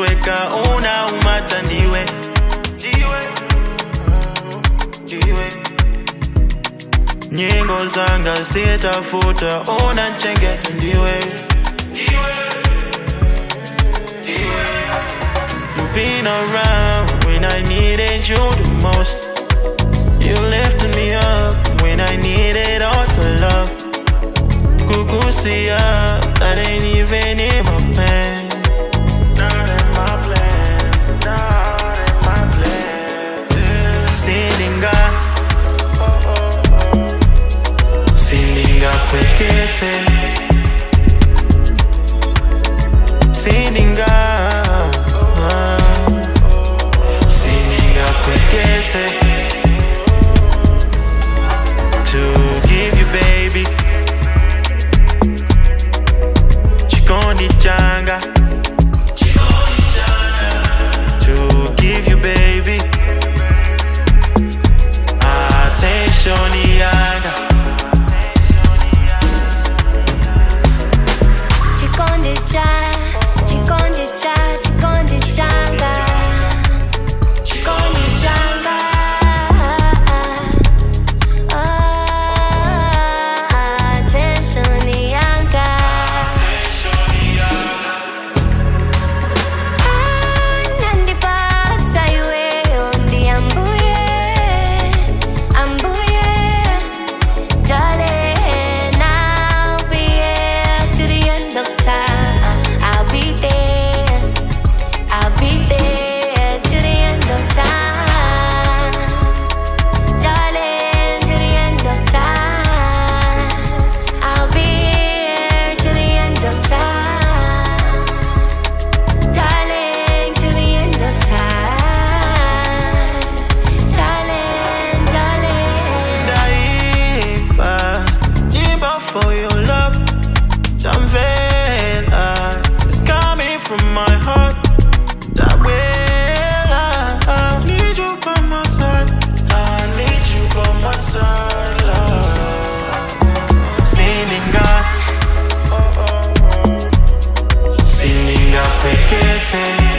kuchweka una umata ndiwe. Ndiwe. Zanga zitafuta una ndiwe. You've been around when I needed you the most. You lifted me up when I needed all the love. Kukusia that ain't even in my seen it. say